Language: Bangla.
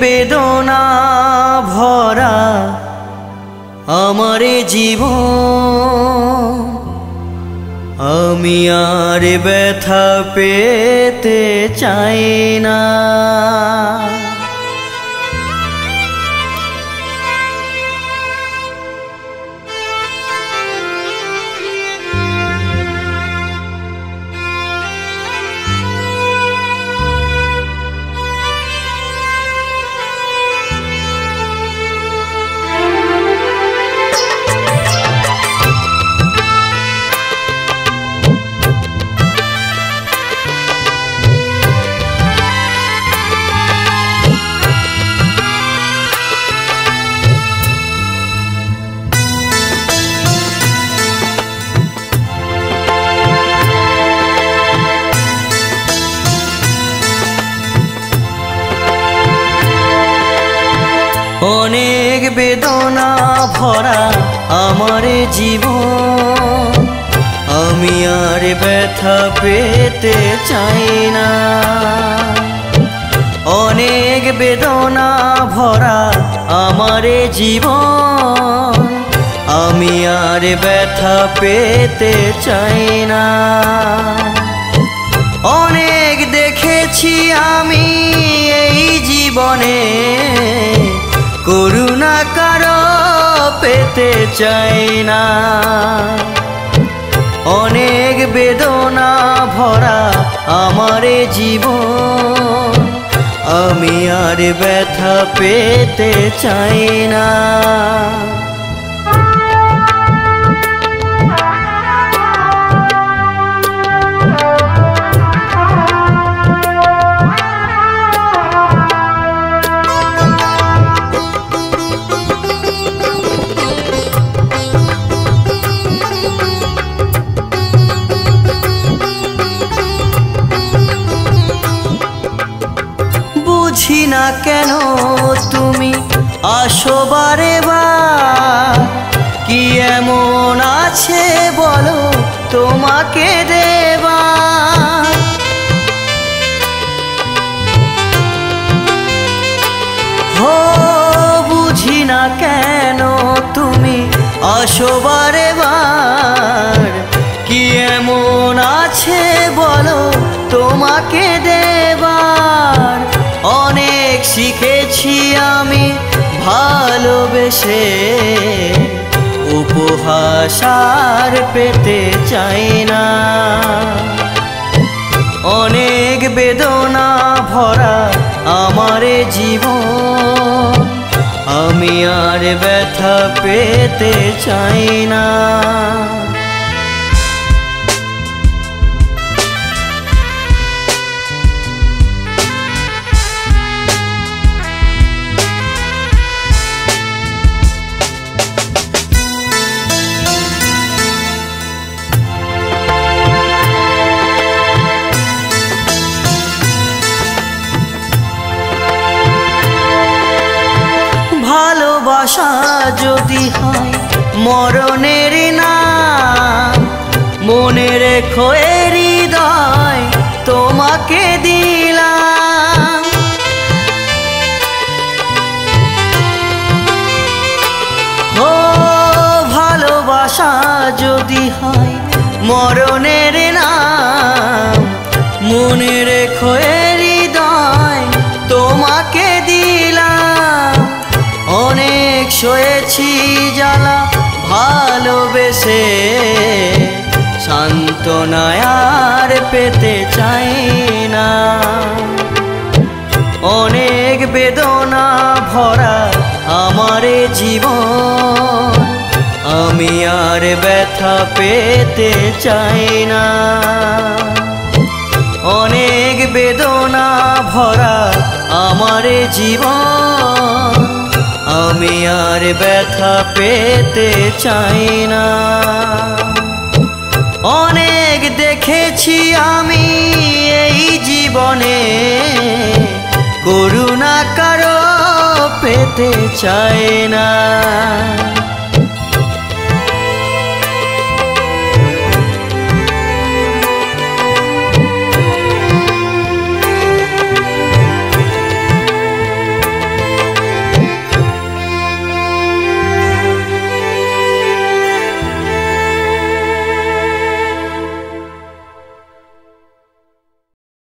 বেদনা ভরা আমার জীবন। আমি আর ব্যথা পেতে চাই না। অনেক বেদনা ভরা আমার জীবন। আমি আর ব্যথা পেতে চাই না। অনেক বেদনা ভরা আমার জীবন। আমি আর ব্যথা পেতে চাই না। অনেক দেখেছি আমি এই জীবনে। পেতে চাই না। অনেক বেদনা ভরা আমার জীবন আমি আর ব্যথা পেতে চাই না। বুঝি না কেন তুমি? আসো বারে বার কি এমন আছে বলো তোমাকে দেবা? হো, বুঝি না কেন তুমি? আসো বারে কি এমন আছে বলো তোমাকে শিখেছি আমি ভালোবেসে। উপহাসার পেতে চাই না। অনেক বেদনা ভরা আমার জীবন। আমি আর ব্যথা পেতে চাই না। যদি হয় মরণের নাম, মনে রেখো হৃদয় তোমাকে দিলাম। ও ভালোবাসা যদি হয় মরণের নাম, মনে রেখো সান্ত্বনায় আর পেতে চাই না। অনেক বেদনা ভরা আমার জীবন, আমি আর ব্যথা পেতে চাই না। অনেক বেদনা ভরা আমার জীবন, আমি আর ব্যথা পেতে চাই না। অনেক দেখেছি আমি এই জীবনে। করুণা কারও পেতে চায় না।